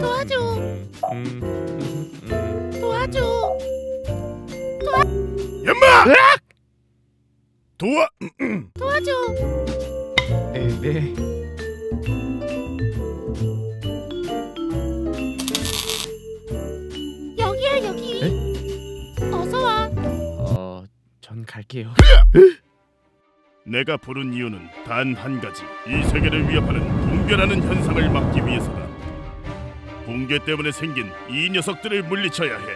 도와줘. 도와줘. 연마! 도와 도와줘. 에, 네. 여기야 여기. 어서 와. 어, 전 갈게요. 내가 부른 이유는 단 한 가지 이 세계를 위협하는 붕괴라는 현상을 막기 위해서다 붕괴 때문에 생긴 이 녀석들을 물리쳐야 해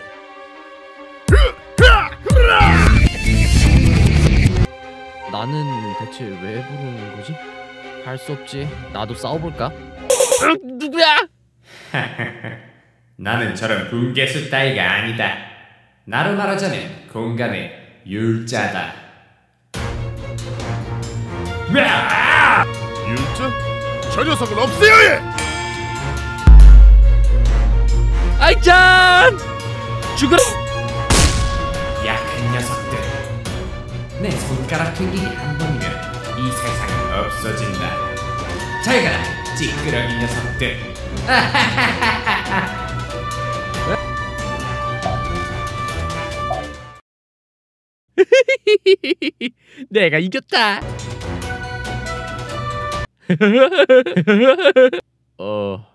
나는 대체 왜 부르는 거지? 할 수 없지. 나도 싸워볼까? 누구야? 나는 저런 붕괴수 따위가 아니다. 나로 말하자면 공간의 율자다. 율자? 저 녀석을 없애야 해! 아이짱! 죽어라! 약한 녀석들. 내 손가락 튕기기 한 번이면 이 세상은 없어진다. 잘 가라, 찌끄러기 녀석들. 내가 이겼다. 어,